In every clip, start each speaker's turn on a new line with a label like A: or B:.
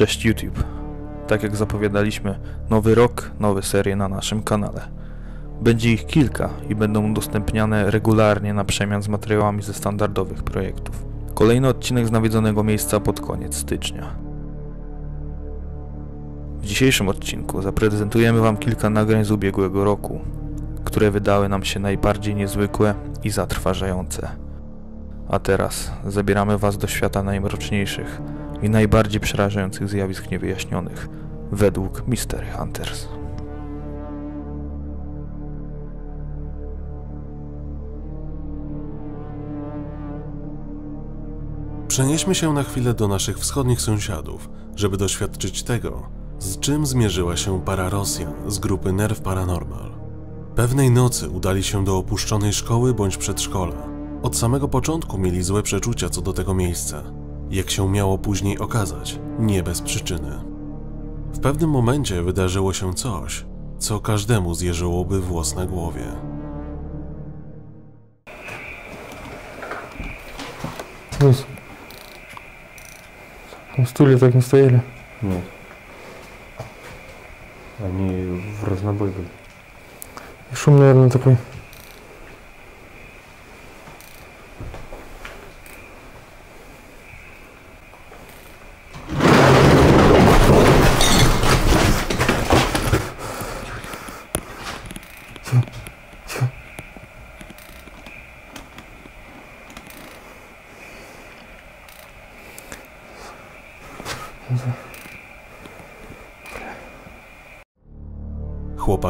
A: Cześć YouTube. Tak jak zapowiadaliśmy, nowy rok, nowe serie na naszym kanale. Będzie ich kilka i będą udostępniane regularnie na przemian z materiałami ze standardowych projektów. Kolejny odcinek z nawiedzonego miejsca pod koniec stycznia. W dzisiejszym odcinku zaprezentujemy Wam kilka nagrań z ubiegłego roku, które wydały nam się najbardziej niezwykłe i zatrważające. A teraz zabieramy Was do świata najmroczniejszych i najbardziej przerażających zjawisk niewyjaśnionych według Mystery Hunters.
B: Przenieśmy się na chwilę do naszych wschodnich sąsiadów, żeby doświadczyć tego, z czym zmierzyła się para Rosjan z grupy Nerv Paranormal. Pewnej nocy udali się do opuszczonej szkoły bądź przedszkola. Od samego początku mieli złe przeczucia co do tego miejsca Jak się miało później okazać, nie bez przyczyny. W pewnym momencie wydarzyło się coś, co każdemu zjeżyłoby włos na głowie.
C: Смысл? Там стулья так не стояли.
D: Нет. Они в разнобой были.
C: И шум, наверное, такой.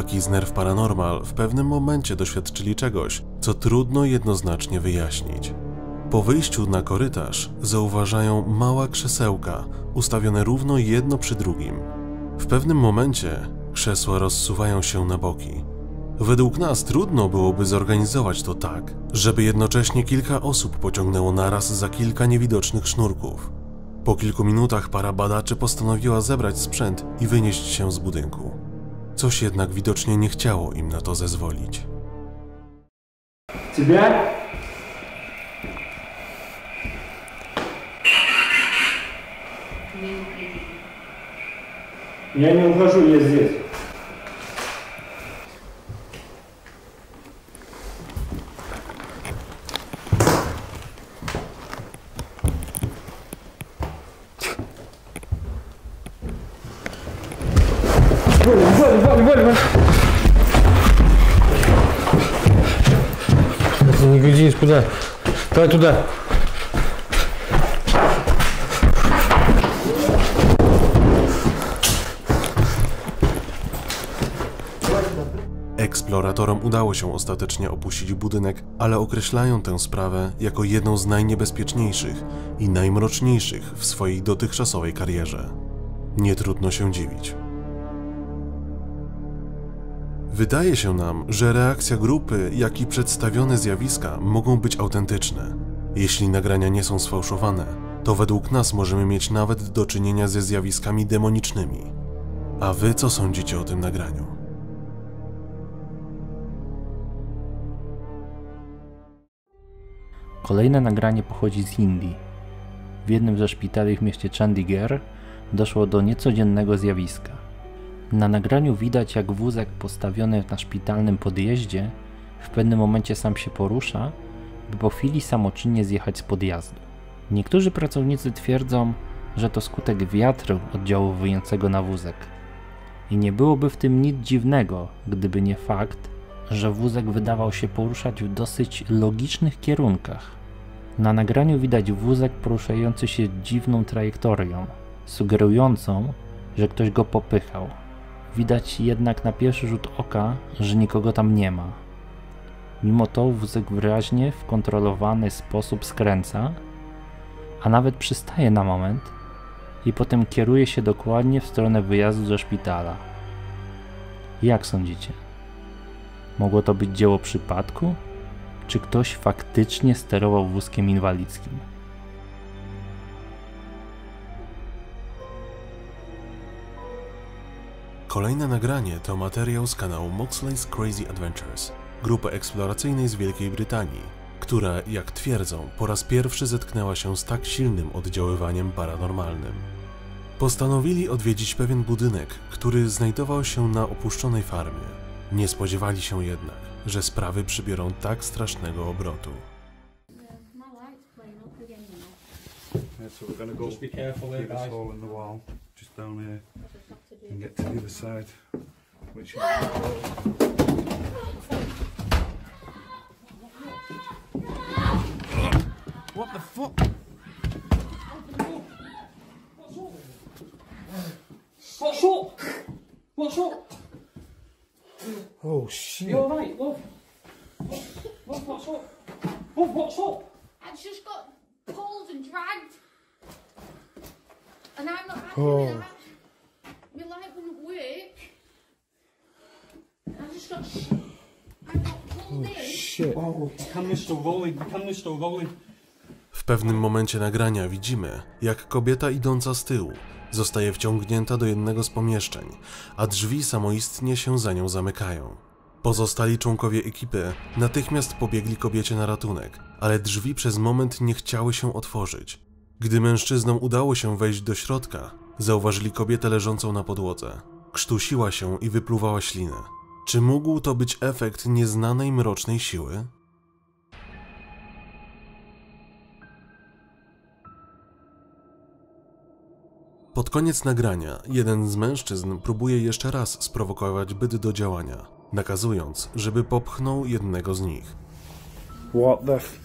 B: Chłopaki z Nerv Paranormal w pewnym momencie doświadczyli czegoś, co trudno jednoznacznie wyjaśnić. Po wyjściu na korytarz zauważają mała krzesełka ustawione równo jedno przy drugim. W pewnym momencie krzesła rozsuwają się na boki. Według nas trudno byłoby zorganizować to tak, żeby jednocześnie kilka osób pociągnęło naraz za kilka niewidocznych sznurków. Po kilku minutach para badaczy postanowiła zebrać sprzęt i wynieść się z budynku. Coś jednak widocznie nie chciało im na to zezwolić.
E: Тебя? Я не ухожу, я здесь.
C: Валя, Валя, Валя, Валя, Валя. Это не годись, куда? Давай туда.
B: Eksploratorom udało się ostatecznie opuścić budynek, ale określają tę sprawę jako jedną z najniebezpieczniejszych i najmroczniejszych w swojej dotychczasowej karierze. Nie trudno się dziwić. Wydaje się nam, że reakcja grupy, jak i przedstawione zjawiska mogą być autentyczne. Jeśli nagrania nie są sfałszowane, to według nas możemy mieć nawet do czynienia ze zjawiskami demonicznymi. A wy co sądzicie o tym nagraniu?
F: Kolejne nagranie pochodzi z Indii. W jednym ze szpitali w mieście Chandigarh doszło do niecodziennego zjawiska. Na nagraniu widać, jak wózek postawiony na szpitalnym podjeździe w pewnym momencie sam się porusza, by po chwili samoczynnie zjechać z podjazdu. Niektórzy pracownicy twierdzą, że to skutek wiatru oddziaływującego na wózek. I nie byłoby w tym nic dziwnego, gdyby nie fakt, że wózek wydawał się poruszać w dosyć logicznych kierunkach. Na nagraniu widać wózek poruszający się dziwną trajektorią, sugerującą, że ktoś go popychał. Widać jednak na pierwszy rzut oka, że nikogo tam nie ma. Mimo to wózek wyraźnie w kontrolowany sposób skręca, a nawet przystaje na moment i potem kieruje się dokładnie w stronę wyjazdu ze szpitala. Jak sądzicie? Mogło to być dzieło przypadku? Czy ktoś faktycznie sterował wózkiem inwalidzkim?
B: Kolejne nagranie to materiał z kanału Moxley's Crazy Adventures, grupy eksploracyjnej z Wielkiej Brytanii, która, jak twierdzą, po raz pierwszy zetknęła się z tak silnym oddziaływaniem paranormalnym. Postanowili odwiedzić pewien budynek, który znajdował się na opuszczonej farmie. Nie spodziewali się jednak, że sprawy przybiorą tak strasznego obrotu.
G: Yeah, so we're gonna go keep in the wall, down here,
E: What does that to do?
G: and get to the other side. Which
H: What the fuck? What's up? What's up?
C: Oh shit.
H: You alright, love? Love, what's up? Love, what's up?
E: I just got pulled and dragged. And I'm not happy
C: Oh.
E: with that. My light wouldn't work. And I just got, sh- I got pulled in.
C: Shit.
H: Oh, the camera's still rolling, the camera's still rolling.
B: W pewnym momencie nagrania widzimy, jak kobieta idąca z tyłu zostaje wciągnięta do jednego z pomieszczeń, a drzwi samoistnie się za nią zamykają. Pozostali członkowie ekipy natychmiast pobiegli kobiecie na ratunek, ale drzwi przez moment nie chciały się otworzyć. Gdy mężczyznom udało się wejść do środka, zauważyli kobietę leżącą na podłodze. Krztusiła się i wypluwała ślinę. Czy mógł to być efekt nieznanej mrocznej siły? Pod koniec nagrania jeden z mężczyzn próbuje jeszcze raz sprowokować byt do działania, nakazując, żeby popchnął jednego z nich.
G: what the? F-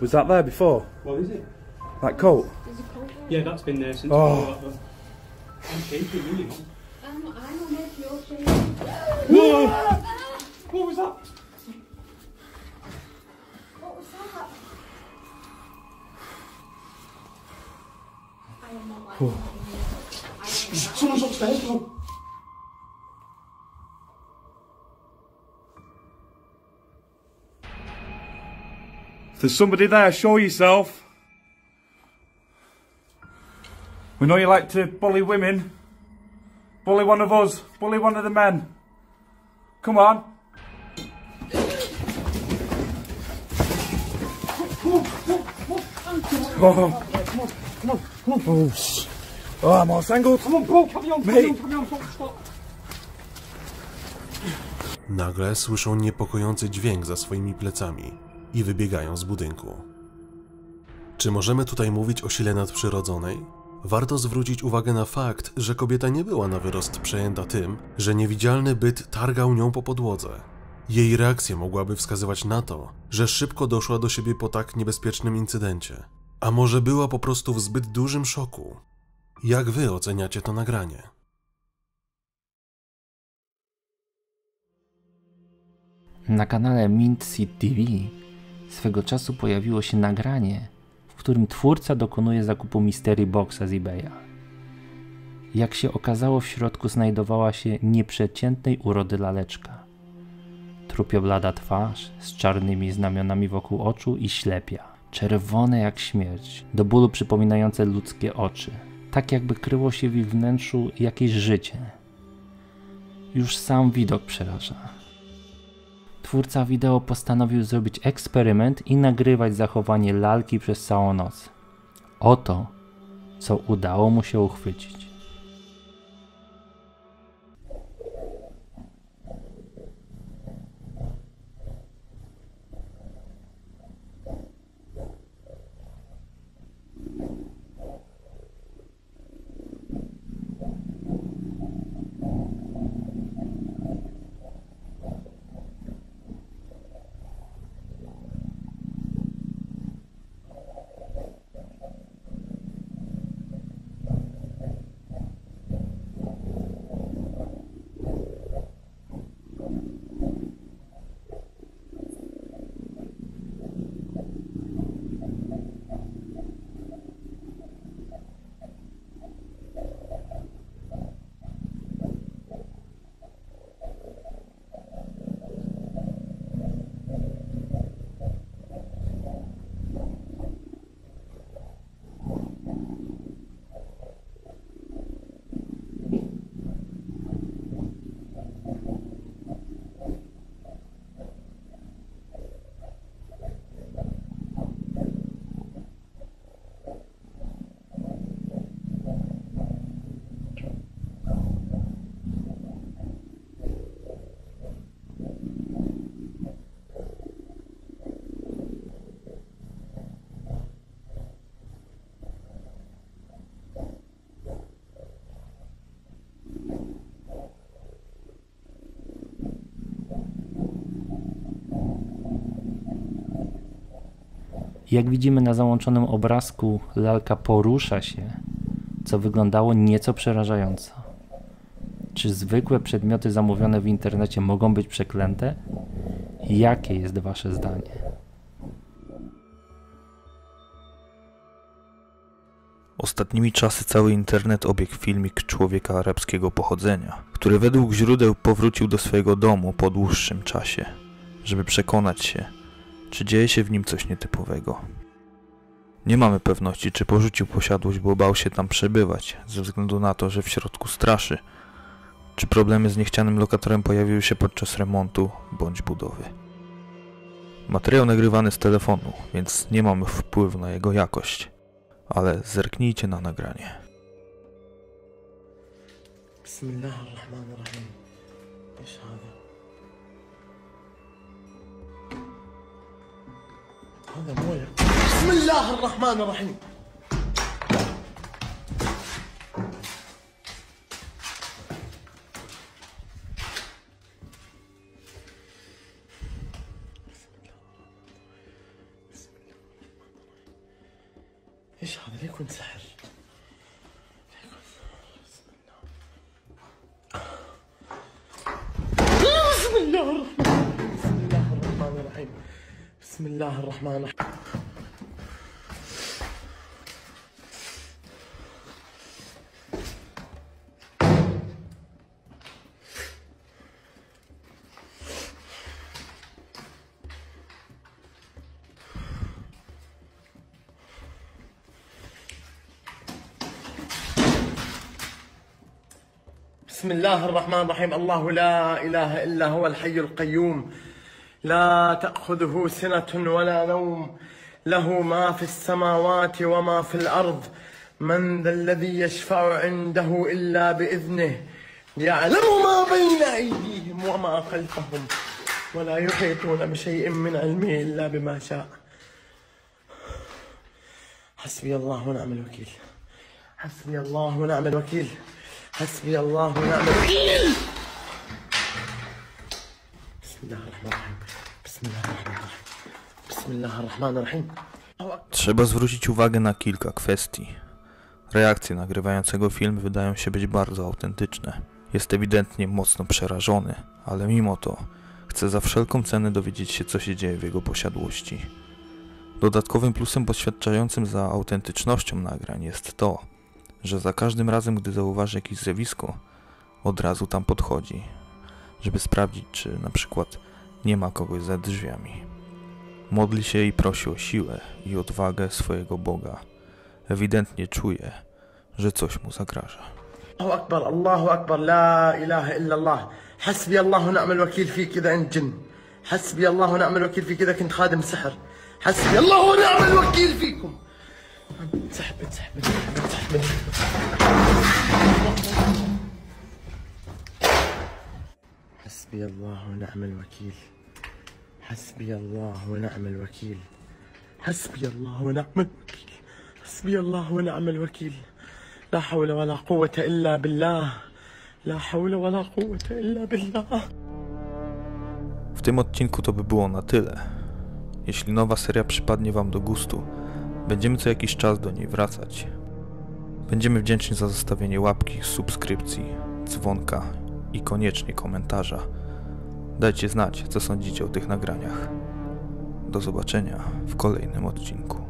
G: was that there before?
H: What is it?
G: That coat?
E: There's a cold one.
H: Yeah, that's been there since
G: Oh.
H: before that, though. I'm shaking, really. man.
E: I'm, I'm on make your shame.
H: What was that?
E: What was that? I am not like I am
H: Someone's upstairs, come on.
G: There's somebody there, show yourself. We know you like to bully women. Bully one of us. Bully one of the men. Come on. Oh, oh, sh- oh, I'm all tangled.
H: Come on, carry on, carry on, carry on, stop, stop.
B: Nagle słyszą niepokojący dźwięk za swoimi plecami i wybiegają z budynku. Czy możemy tutaj mówić o sile nadprzyrodzonej? Warto zwrócić uwagę na fakt, że kobieta nie była na wyrost przejęta tym, że niewidzialny byt targał nią po podłodze. Jej reakcja mogłaby wskazywać na to, że szybko doszła do siebie po tak niebezpiecznym incydencie. A może była po prostu w zbyt dużym szoku? Jak wy oceniacie to nagranie?
F: Na kanale Mint Seed TV swego czasu pojawiło się nagranie, którym twórca dokonuje zakupu Mystery Boxa z eBaya. Jak się okazało, w środku znajdowała się nieprzeciętnej urody laleczka. Trupioblada twarz z czarnymi znamionami wokół oczu i ślepia. Czerwone jak śmierć, do bólu przypominające ludzkie oczy. Tak jakby kryło się w ich wnętrzu jakieś życie. Już sam widok przeraża. Twórca wideo postanowił zrobić eksperyment i nagrywać zachowanie lalki przez całą noc. Oto, co udało mu się uchwycić. Jak widzimy na załączonym obrazku, lalka porusza się, co wyglądało nieco przerażająco. Czy zwykłe przedmioty zamówione w internecie mogą być przeklęte? Jakie jest Wasze zdanie?
A: Ostatnimi czasy cały internet obiegł filmik człowieka arabskiego pochodzenia, który według źródeł powrócił do swojego domu po dłuższym czasie, żeby przekonać się, czy dzieje się w nim coś nietypowego. Nie mamy pewności, czy porzucił posiadłość, bo bał się tam przebywać, ze względu na to, że w środku straszy, czy problemy z niechcianym lokatorem pojawiły się podczas remontu bądź budowy. Materiał nagrywany z telefonu, więc nie mamy wpływu na jego jakość, ale zerknijcie na nagranie.
I: Bismillahirrahmanirrahim. Aż hada. هذا؟ مويه بسم الله الرحمن الرحيم بسم الله الرحمن الرحيم. بسم الله الرحمن الرحيم. الله لا إله إلا هو الحي القيوم. لا تأخذه سنة ولا نوم. له ما في السماوات وما في الأرض. من ذا الذي يشفع عنده إلا بإذنه. يعلم ما بين أيديهم وما خلفهم. ولا يحيطون بشيء من علمه إلا بما شاء. حسبي الله ونعم الوكيل. حسبي الله ونعم الوكيل. حسبي الله ونعم الوكيل. بسم الله الرحمن الرحيم.
A: Trzeba zwrócić uwagę na kilka kwestii. Reakcje nagrywającego film wydają się być bardzo autentyczne. Jest ewidentnie mocno przerażony, ale mimo to chce za wszelką cenę dowiedzieć się, co się dzieje w jego posiadłości. Dodatkowym plusem poświadczającym za autentycznością nagrań jest to, że za każdym razem, gdy zauważy jakieś zjawisko, od razu tam podchodzi, żeby sprawdzić, czy na przykład nie ma kogoś za drzwiami. Modli się i prosi o siłę i odwagę swojego Boga. Ewidentnie czuje, że coś mu zagraża.
I: الله أكبر الله أكبر لا إله إلا الله حسبي الله ونعم الوكيل فيك إذا أنت جن حسبي الله ونعم الوكيل فيك إذا كنت خادم سحر حسبي الله ونعم الوكيل فيكم انسحب انسحب انسحب حسبي الله ونعم الوكيل حسبي الله ونعم الوكيل حسبي الله ونعم الوكيل حسبي الله ونعم الوكيل لا حول ولا قوة إلا بالله لا حول ولا قوة إلا بالله
A: W tym odcinku to by było na tyle. Jeśli nowa seria przypadnie Wam do gustu, będziemy co jakiś czas do niej wracać. Będziemy wdzięczni za zostawienie łapki, subskrypcji, dzwonka i koniecznie komentarza. Dajcie znać, co sądzicie o tych nagraniach. Do zobaczenia w kolejnym odcinku.